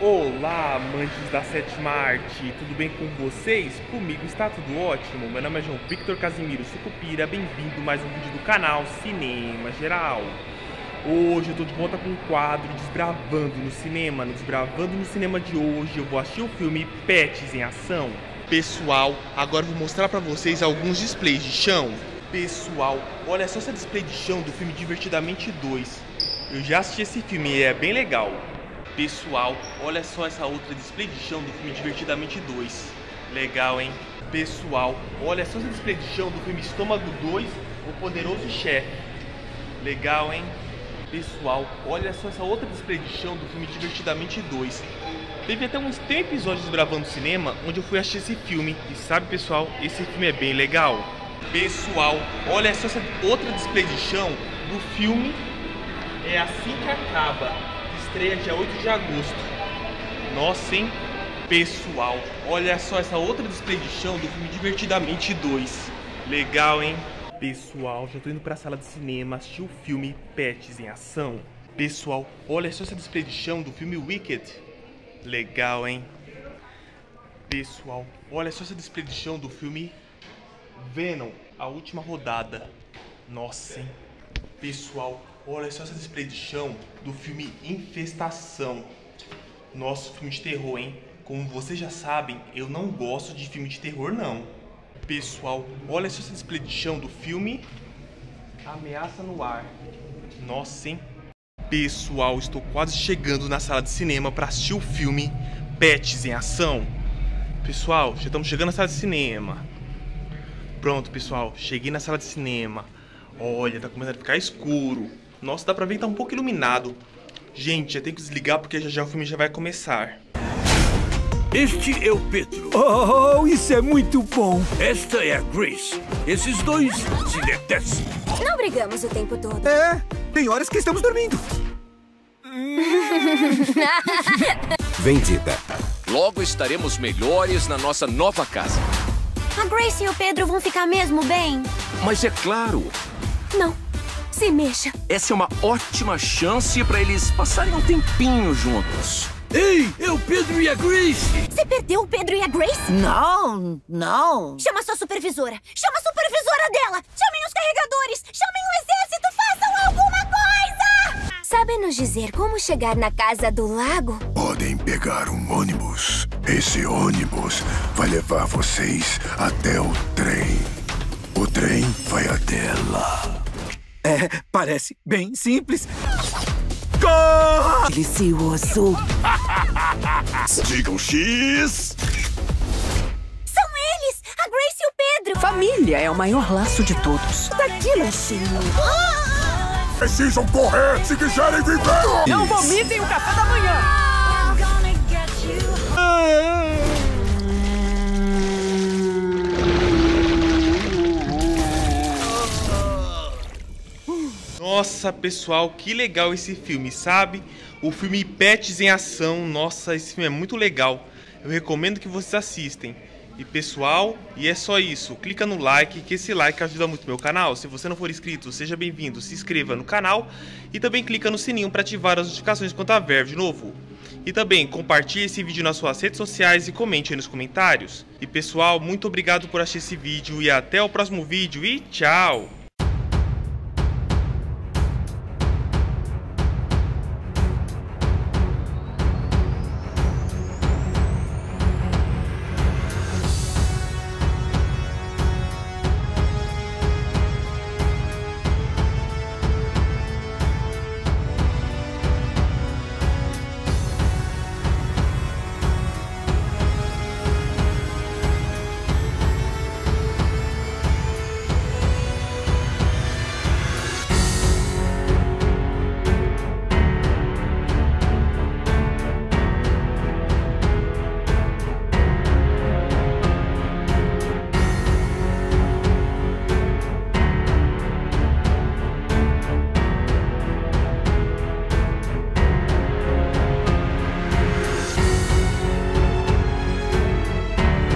Olá, amantes da sétima arte, tudo bem com vocês? Comigo está tudo ótimo. Meu nome é João Victor Casimiro Sucupira, bem-vindo a mais um vídeo do canal Cinema Geral. Hoje eu tô de volta com um quadro Desbravando no Cinema. No Desbravando no Cinema de hoje eu vou assistir o filme Pets em Ação. Pessoal, agora eu vou mostrar pra vocês alguns displays de chão. Pessoal, olha só essa display de chão do filme Divertidamente 2. Eu já assisti esse filme e é bem legal. Pessoal, olha só essa outra display de chão do filme Divertidamente 2. Legal, hein? Pessoal, olha só essa display de chão do filme Estômago 2, O Poderoso Chefe. Legal, hein? Pessoal, olha só essa outra display de chão do filme Divertidamente 2. Teve até uns 10 episódios gravando cinema onde eu fui assistir esse filme. E sabe, pessoal, esse filme é bem legal. Pessoal, olha só essa outra display de chão do filme É Assim Que Acaba estreia dia 8 de agosto. Nossa, hein? Pessoal, olha só essa outra display de chão do filme Divertidamente 2. Legal, hein? Pessoal, já tô indo pra sala de cinema assistir o filme Pets em Ação. Pessoal, olha só essa display de chão do filme Wicked. Legal, hein? Pessoal, olha só essa display de chão do filme Venom, a última rodada. Nossa, hein? Pessoal, olha só essa display de chão do filme Infestação. Nosso filme de terror, hein? Como vocês já sabem, eu não gosto de filme de terror, não. Pessoal, olha só essa display de chão do filme Ameaça no Ar. Nossa, hein? Pessoal, estou quase chegando na sala de cinema para assistir o filme Pets em Ação. Pessoal, já estamos chegando na sala de cinema. Pronto, pessoal, cheguei na sala de cinema. Olha, tá começando a ficar escuro. Nossa, dá pra ver que tá um pouco iluminado. Gente, já tem que desligar porque já já o filme já vai começar. Este é o Pedro. Oh, isso é muito bom. Esta é a Grace. Esses dois se detestam. Não brigamos o tempo todo. É, tem horas que estamos dormindo. Vendida. Logo estaremos melhores na nossa nova casa. A Grace e o Pedro vão ficar mesmo bem? Mas é claro, Não. Se mexa. essa é uma ótima chance para eles passarem um tempinho juntos. Ei, é o Pedro e a Grace. Você perdeu o Pedro e a Grace? Não, não. Chama sua supervisora. Chama a supervisora dela. Chamem os carregadores. Chamem o exército. Façam alguma coisa. Sabe nos dizer como chegar na casa do lago? Podem pegar um ônibus. Esse ônibus vai levar vocês até o trem. O trem vai até lá. É, parece bem simples. Corra! Delicioso. Digam X! São eles. A Grace e o Pedro. Família é o maior laço de todos. Daqui, lanchinho. Precisam correr se quiserem viver! Não vomitem o café da manhã. Nossa, pessoal, que legal esse filme, sabe? O filme Pets em Ação. Nossa, esse filme é muito legal. Eu recomendo que vocês assistem. E pessoal, e é só isso. Clica no like, que esse like ajuda muito meu canal. Se você não for inscrito, seja bem-vindo, se inscreva no canal e também clica no sininho para ativar as notificações quando houver de novo. E também compartilhe esse vídeo nas suas redes sociais e comente aí nos comentários. E pessoal, muito obrigado por assistir esse vídeo e até o próximo vídeo e tchau!